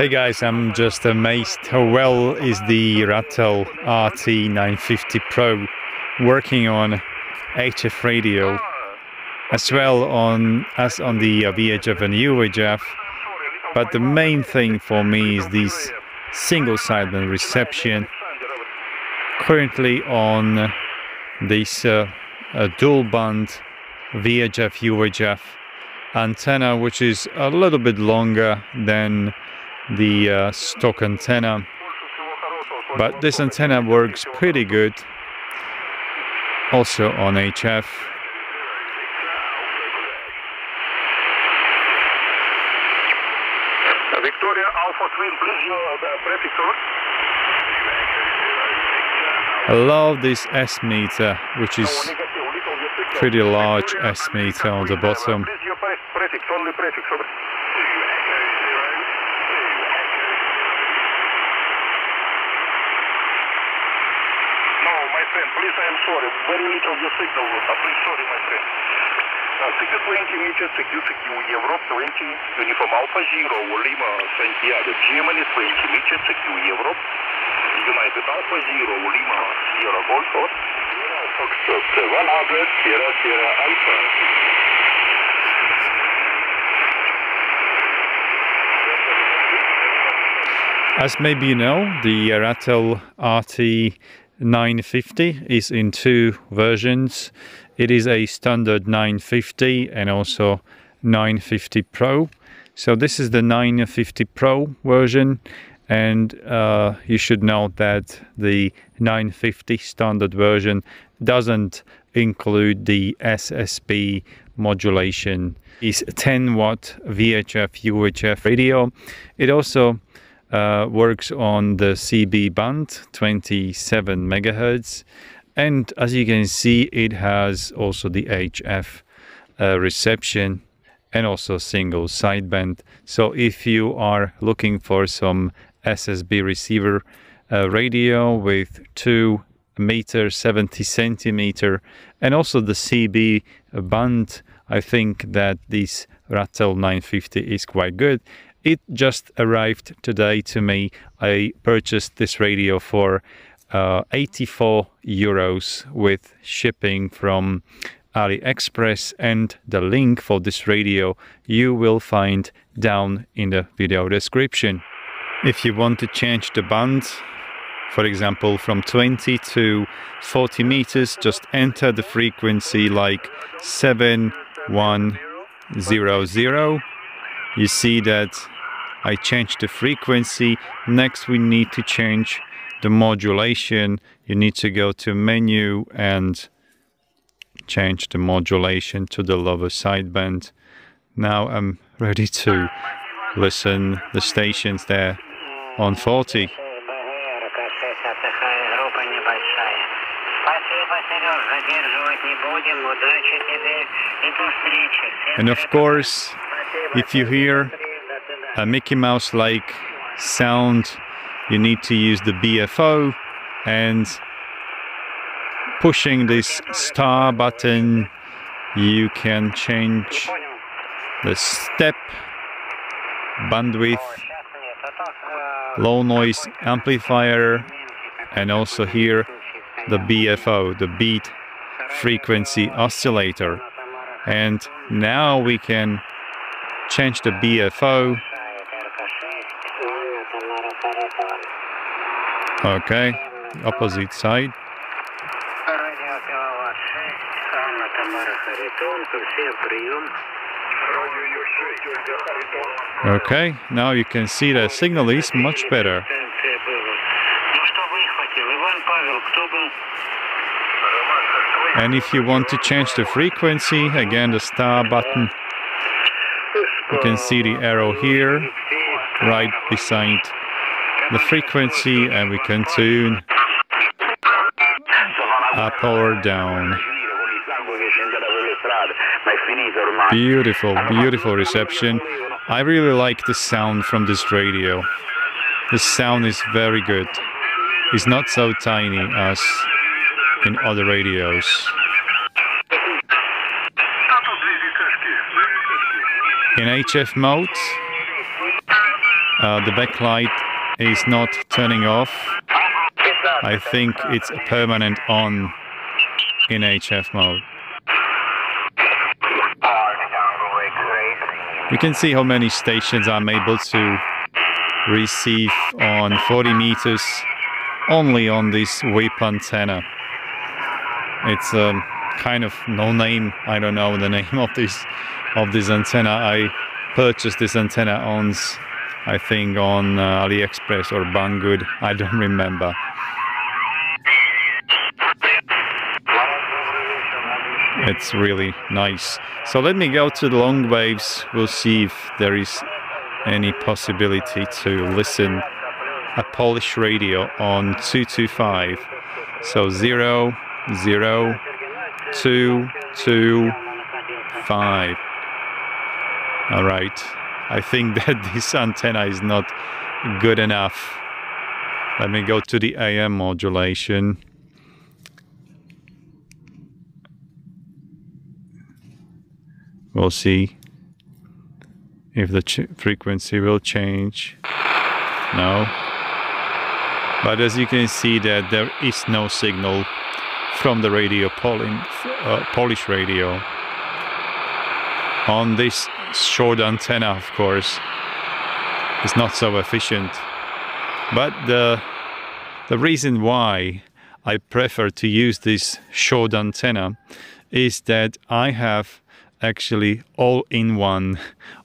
Hey guys, I'm just amazed how well is the Radtel RT950 Pro working on HF radio as well on as on the VHF and UHF but the main thing for me is this single sideband reception. Currently on this uh, dual band VHF UHF antenna which is a little bit longer than the uh, stock antenna. But this antenna works pretty good. Also on HF Victoria Alpha Twin, please your uh, prefix I love this S meter which is pretty large S meter on the bottom Please your pre- prefix, only prefix. over. No, my friend, please, I am sorry. Very little your signal. Uh, please, sorry, my friend. Uh, Ticket 20 meters, CQCQ, Europe 20, Uniform Alpha Zero, Lima, Santiago, Germany 20 meters, CQ, Europe, United Alpha Zero, Lima, Sierra Golf, or Fox 100, Sierra, Sierra Alpha. As maybe you know, the Radtel RT950 is in two versions. It is a standard 950 and also 950 Pro. So this is the 950 Pro version and uh, you should note that the 950 standard version doesn't include the SSB modulation. It's 10 watt VHF UHF radio. It also uh, works on the CB band 27 megahertz. And as you can see it has also the HF uh, reception and also single sideband. So if you are looking for some SSB receiver uh, radio with 2 meter 70 centimeter and also the CB band I think that this Radtel 950 is quite good it just arrived today to me. I purchased this radio for uh, 84 euros with shipping from AliExpress and the link for this radio you will find down in the video description. If you want to change the band, for example from 20 to 40 meters, just enter the frequency like 7100 you see that I changed the frequency. Next, we need to change the modulation. You need to go to menu and change the modulation to the lower sideband. Now I'm ready to listen the stations there on 40. And of course, if you hear a Mickey Mouse like sound you need to use the BFO and pushing this star button you can change the step bandwidth low noise amplifier and also here the BFO the beat frequency oscillator. And now we can change the BFO. Okay, opposite side. Okay, now you can see the signal is much better. And if you want to change the frequency, again the star button you can see the arrow here right beside the frequency and we can tune up or down. Beautiful beautiful reception. I really like the sound from this radio. The sound is very good. It's not so tiny as in other radios in hf mode uh, the backlight is not turning off. I think it's a permanent on in HF mode. You can see how many stations I'm able to receive on 40 meters only on this whip antenna. It's um, kind of no name. I don't know the name of this of this antenna. I purchased this antenna on I think on uh, AliExpress or Banggood. I don't remember. It's really nice. So let me go to the long waves. We'll see if there is any possibility to listen a Polish radio on 225. So 0, 0, 2, 2, 5. All right. I think that this antenna is not good enough. Let me go to the AM modulation. We'll see if the frequency will change. No. But as you can see that there is no signal from the radio Poland, uh, Polish radio. On this short antenna of course is not so efficient. But the, the reason why I prefer to use this short antenna is that I have actually all-in-one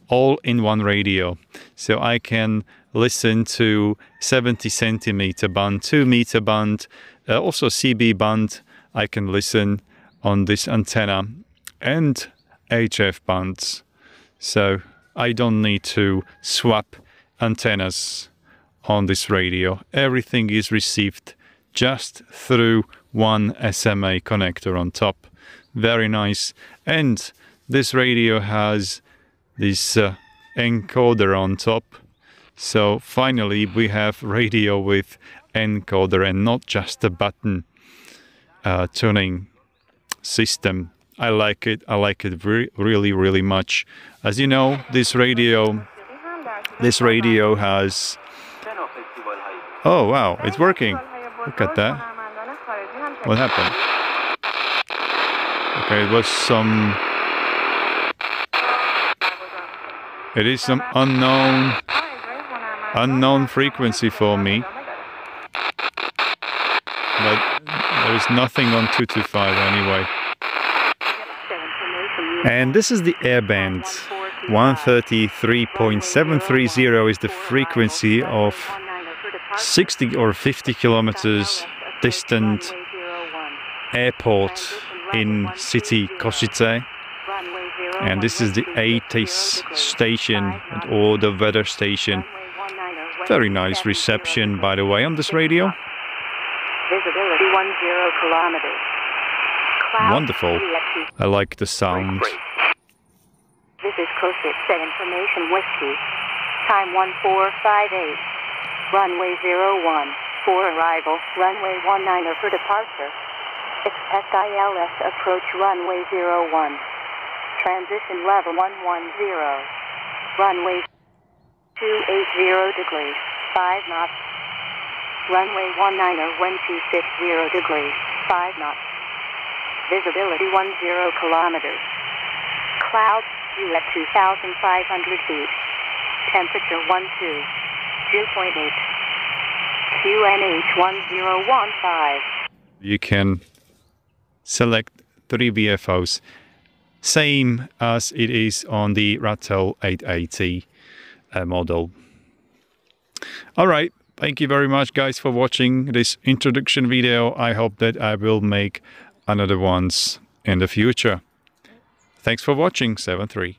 all-in-one radio so I can listen to 70 centimeter band 2 meter band uh, also CB band I can listen on this antenna and HF bands. So I don't need to swap antennas on this radio. Everything is received just through one SMA connector on top. Very nice. And this radio has this uh, encoder on top. So finally we have radio with encoder and not just a button uh, tuning system. I like it. I like it re really, really much. As you know, this radio, this radio has. Oh wow, it's working. Look at that. What happened? Okay, it was some It is some unknown, unknown frequency for me. But there is nothing on 225 anyway. And this is the airband. 133.730 is the frequency of 60 or 50 kilometers distant airport in city Košice and this is the ATIS station or the weather station. Very nice reception, by the way, on this radio. Visibility 10 kilometers. Wonderful. I like the sound. This is Košice Information Whiskey. Time 1458. Runway 01. For arrival, runway 19 for departure. Expect ILS approach runway 01. Transition level 110. Runway 280 degrees, 5 knots. Runway 19 wind 260 degrees, 5 knots. Visibility 10 kilometers. Clouds view at 2,500 feet. Temperature 12, 2.8. QNH 1015. You can select three VFOs same as it is on the Radtel 880 uh, model. All right, thank you very much guys for watching this introduction video. I hope that I will make another ones in the future. Thanks for watching 7.3.